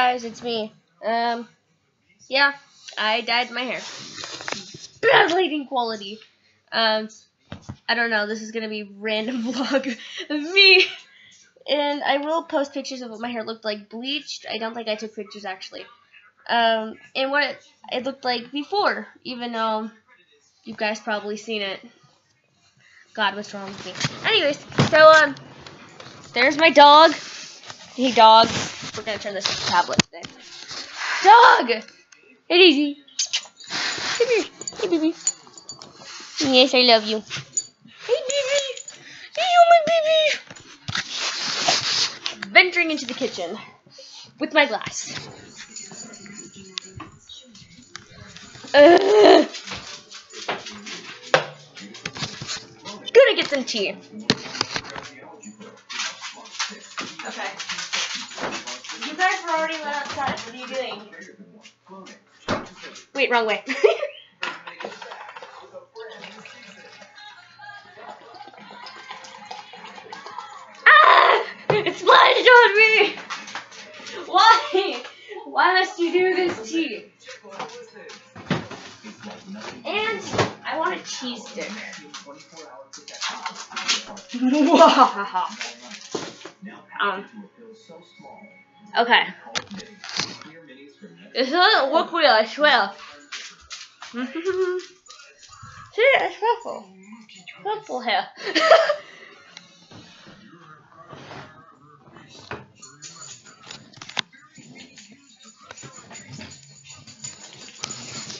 guys, it's me. Um, yeah, I dyed my hair. Bad lighting quality. Um, I don't know. This is gonna be random vlog of me, and I will post pictures of what my hair looked like bleached. I don't think I took pictures actually. Um, and what it, it looked like before, even though you guys probably seen it. God, what's wrong with me? Anyways, so um, there's my dog. Hey, dog. We're gonna turn this into a tablet today. Dog! Hey, Daisy. Come here. Hey, baby. Yes, I love you. Hey, baby. Hey, you, my baby. Venturing into the kitchen with my glass. Ugh. Gonna get some tea. Okay. You guys were already went outside. What are you doing? Wait, wrong way. ah! It splashed on me! Why? Why must you do this to you? And I want a cheese stick. um. Okay. This doesn't look real, I swear. See, it's purple. Purple hair.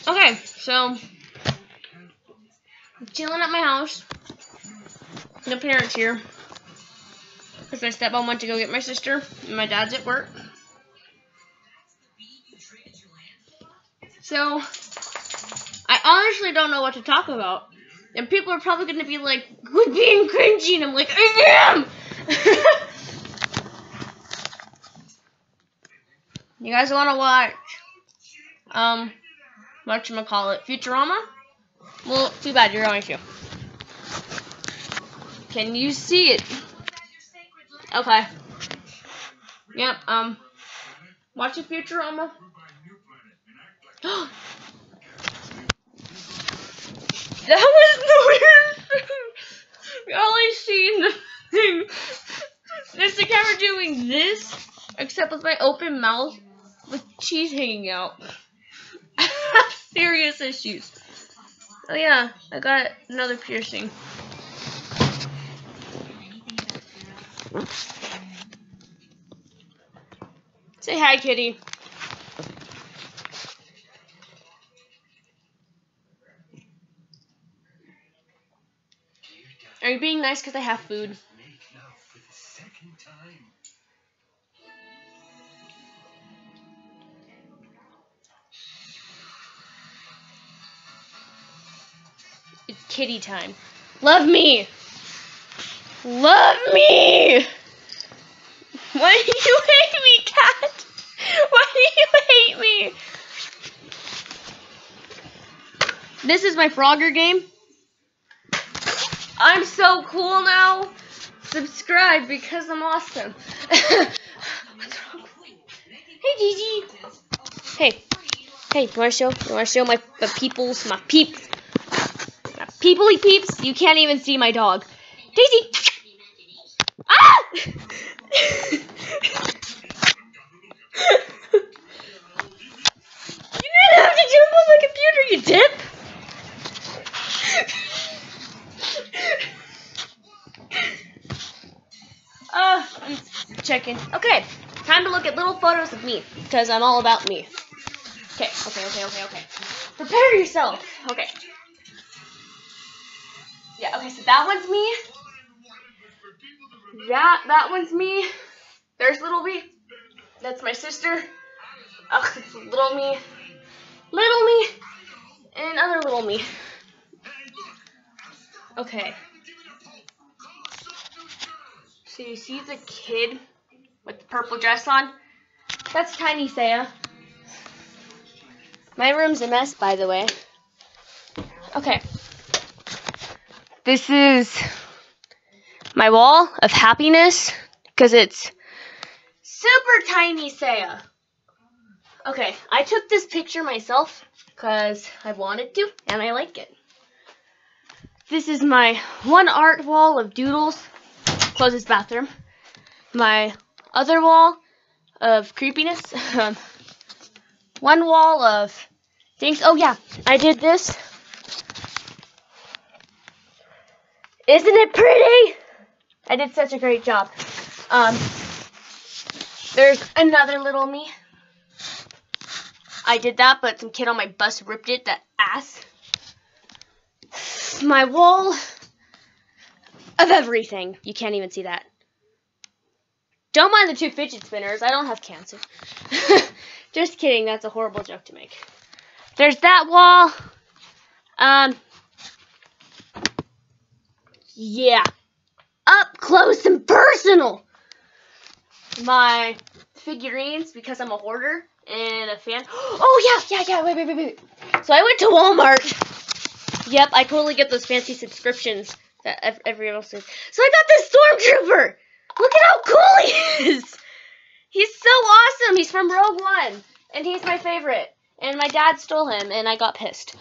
okay, so I'm chilling at my house. No parents here. Because my stepmom went to go get my sister, and my dad's at work. So, I honestly don't know what to talk about. And people are probably going to be like, quit being cringy, and I'm like, I am! you guys want to watch, um, whatchamacallit, Futurama? Well, too bad, you're going to. Can you see it? Okay. Yep, um, watch a Futurama. that was the weirdest thing. All seen the thing is the camera doing this, except with my open mouth with cheese hanging out. I have Serious issues. Oh yeah, I got another piercing. Say hi, kitty. Are you being nice because I have food? It's kitty time. Love me! Love me! Why do you hate me, cat? Why do you hate me? This is my Frogger game. I'm so cool now. Subscribe because I'm awesome. hey, Gigi. Hey. Hey, you wanna show? You wanna show my, my peoples, my peeps, my peoply peeps? You can't even see my dog. Daisy. You didn't have to jump on the computer, you dip. Uh, I'm checking. Okay, time to look at little photos of me, because I'm all about me. Okay, okay, okay, okay, okay. Prepare yourself. Okay. Yeah, okay, so that one's me. That, that one's me. There's little me. That's my sister. Ugh, it's little me. Little me. And other little me. Okay. So you see the kid with the purple dress on? That's Tiny Saya. My room's a mess, by the way. Okay. This is my wall of happiness because it's super tiny Saya. Okay, I took this picture myself because I wanted to and I like it. This is my one art wall of doodles. Close this bathroom. My other wall of creepiness. One wall of things. Oh yeah, I did this. Isn't it pretty? I did such a great job. Um, there's another little me. I did that, but some kid on my bus ripped it, that ass. My wall of everything. You can't even see that. Don't mind the two fidget spinners. I don't have cancer. Just kidding. That's a horrible joke to make. There's that wall. Um. Yeah. Up close and personal. My figurines because I'm a hoarder and a fan. Oh yeah, yeah, yeah. Wait, wait, wait, wait. So I went to Walmart. Yep, I totally get those fancy subscriptions that everyone else is. So I got this stormtrooper. Look at how cool he is. He's so awesome. He's from Rogue One, and he's my favorite. And my dad stole him, and I got pissed.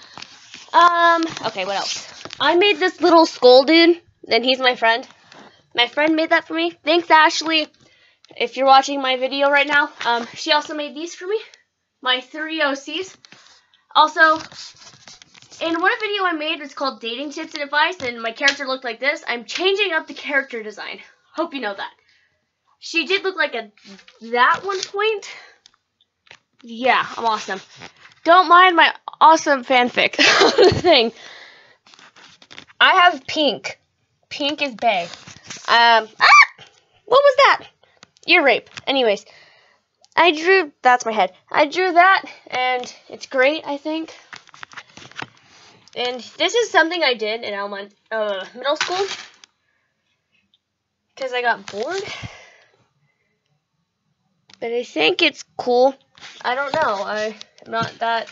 Um. Okay, what else? I made this little skull dude, and he's my friend. My friend made that for me. Thanks, Ashley if you're watching my video right now, um, she also made these for me, my three OCs. Also, in one video I made, it's called Dating Tips and Advice, and my character looked like this. I'm changing up the character design. Hope you know that. She did look like a that one point. Yeah, I'm awesome. Don't mind my awesome fanfic thing. I have pink. Pink is Bay. Um, ah! What was that? ear rape. Anyways, I drew, that's my head. I drew that, and it's great, I think. And this is something I did in elementary, uh, middle school. Because I got bored. But I think it's cool. I don't know. I'm not that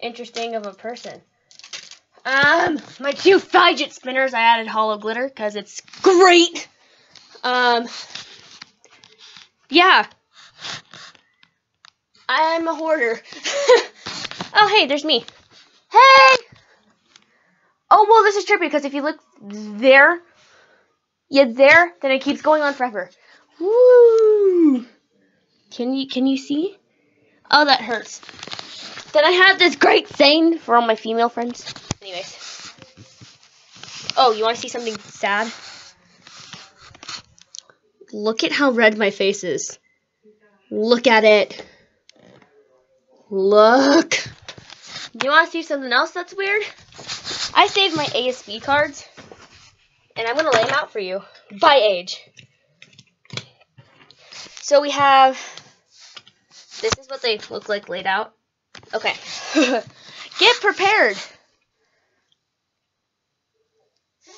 interesting of a person. Um, my two fidget spinners, I added hollow glitter because it's great. Um, yeah. I'm a hoarder. oh, hey, there's me. Hey! Oh, well, this is trippy because if you look there, yeah, there, then it keeps going on forever. Woo! Can you can you see? Oh, that hurts. Then I have this great saying for all my female friends. Anyways. Oh, you want to see something sad? Look at how red my face is. Look at it. Look. Do you want to see something else that's weird? I saved my ASB cards, and I'm going to lay them out for you by age. So we have, this is what they look like laid out. Okay. Get prepared.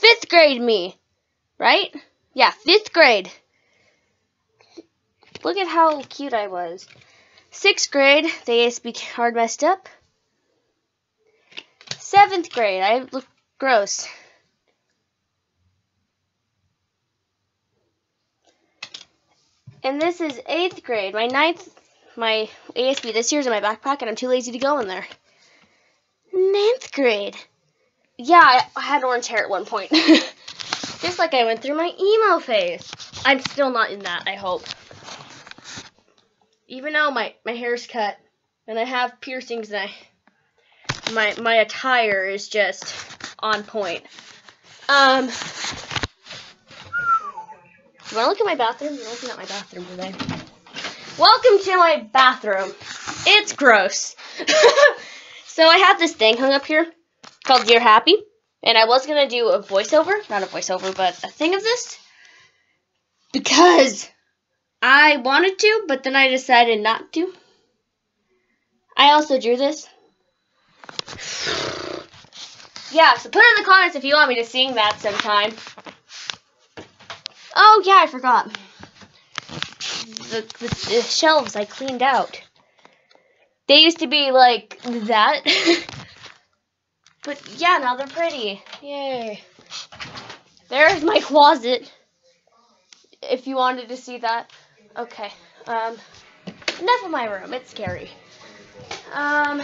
Fifth grade me, right? Yeah, fifth grade. Look at how cute I was. Sixth grade, the ASB card messed up. Seventh grade, I look gross. And this is eighth grade. My ninth, my ASB this year's in my backpack, and I'm too lazy to go in there. Ninth grade. Yeah, I had orange hair at one point. Just like I went through my emo phase. I'm still not in that, I hope even though my my hair's cut and I have piercings and I my my attire is just on point. Um you wanna look at my bathroom? You're looking at my bathroom today. Welcome to my bathroom. It's gross. so I have this thing hung up here called You're Happy. And I was gonna do a voiceover, not a voiceover, but a thing of this. Because I wanted to, but then I decided not to. I also drew this. Yeah, so put in the comments if you want me to sing that sometime. Oh, yeah, I forgot. The, the, the shelves I cleaned out. They used to be like that. but yeah, now they're pretty. Yay. There's my closet. If you wanted to see that. Okay. Um, enough of my room. It's scary. Um.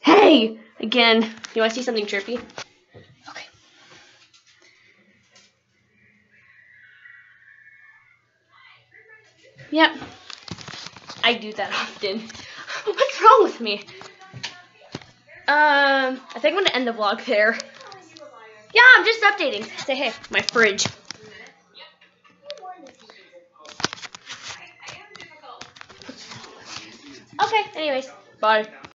Hey! Again. You want to see something chirpy? Okay. Yep. I do that often. What's wrong with me? Um, I think I'm gonna end the vlog there. Yeah, I'm just updating. Say hey, my fridge. Okay, anyways, bye.